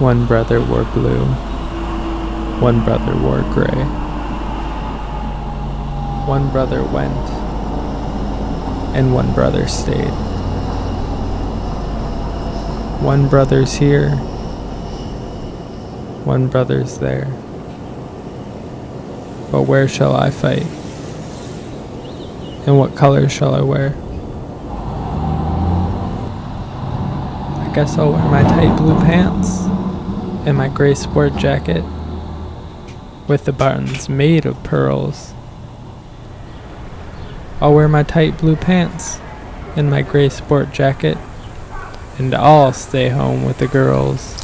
One brother wore blue, one brother wore gray. One brother went, and one brother stayed. One brother's here, one brother's there. But where shall I fight? And what color shall I wear? I guess I'll wear my tight blue pants and my gray sport jacket with the buttons made of pearls. I'll wear my tight blue pants and my gray sport jacket and I'll stay home with the girls.